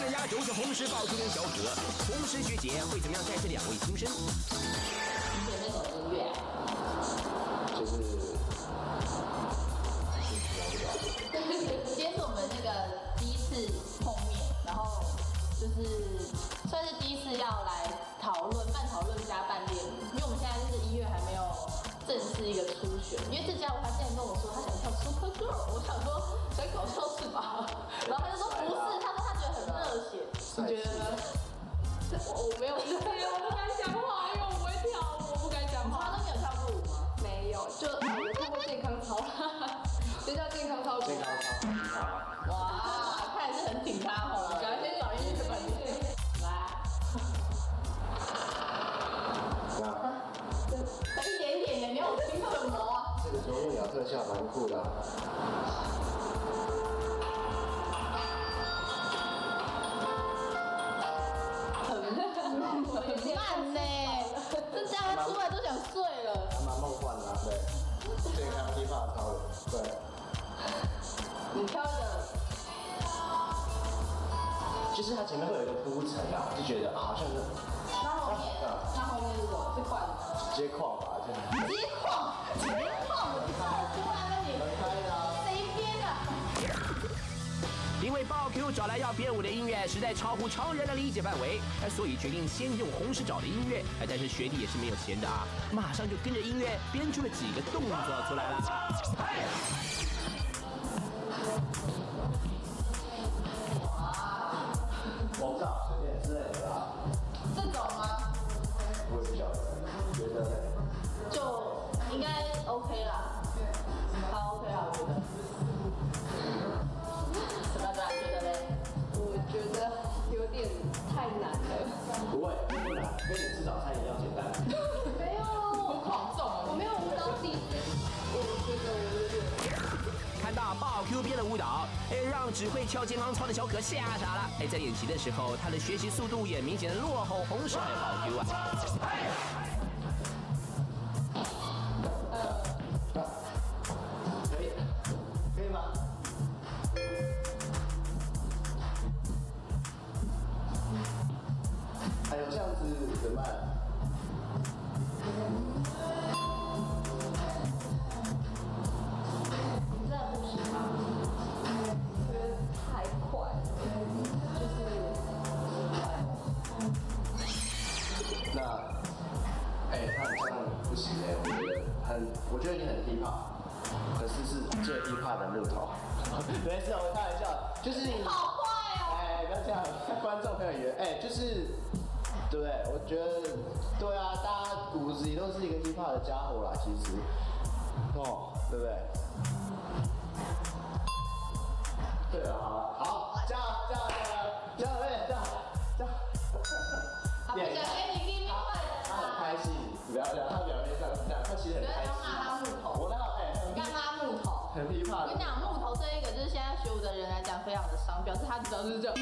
天的压轴是红石爆出跟小可，红石学姐会怎么样带这两位新生？你选那种音乐？就是今天是我们那个第一次碰面，然后就是算是第一次要来讨论，半讨论加半练，因为我们现在就是音乐还没有正式一个初选。因为这家伙他现在跟我说他想跳 Super Girl，我想说想搞笑是吧？然后他就说不是，他，你觉得？我我没有我不 敢讲话，因为我不会跳舞，我不敢讲话他话。都没有跳过舞吗？没有，就有做过健康操，就叫健康操。健康操，哇，他也是很挺他哦，赶快先找音乐本地来。那一点点的，你要我听什么啊？这个啄木鸟特效蛮酷的就是它前面会有一个铺层啊，就觉得啊好像是那后面，那后面是什么？是快的。直接跨吧，这样。接矿，接矿，我跳出来了你，开的啊。谁编的？因为爆 Q 找来要编舞的音乐实在超乎常人的理解范围，所以决定先用红石找的音乐。但是学弟也是没有闲的啊，马上就跟着音乐编出了几个动作出来了。到爆 Q 编的舞蹈，哎，让只会跳健康操的小可吓傻了。哎，在演习的时候，他的学习速度也明显的落后红石还有爆 Q 啊。可以，可以吗？还有这样子怎么办？我觉得你很 hip hop，可是是最 hip hop 的木头。没事，我开玩笑，就是你。好坏哦！哎，不要这样，观众朋友以为，哎，就是，对不对？我觉得，对啊，大家骨子里都是一个 hip hop 的家伙啦，其实，哦，对不对？对常的伤，表示他只要就是这，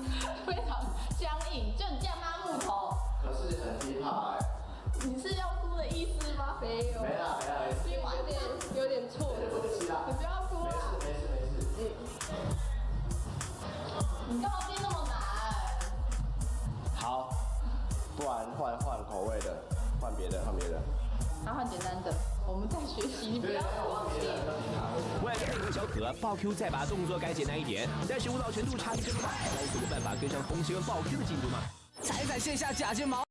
非常僵硬，就你这样拉木头，可是很 hop 哎，你是要哭的意思吗？没有，没啦没啦没事，有点有点错对不起啦，你不要哭没。事没事没事。你干嘛变那么难？好，不然换换口味的，换别的，换别的。那换简单的，我们在学习，你不要忘记。为了配合小可，爆 Q 再把动作改简单一点，但是舞蹈程度差距这么大，有什么办法跟上同学跟爆 Q 的进度吗？踩踩线下假睫毛。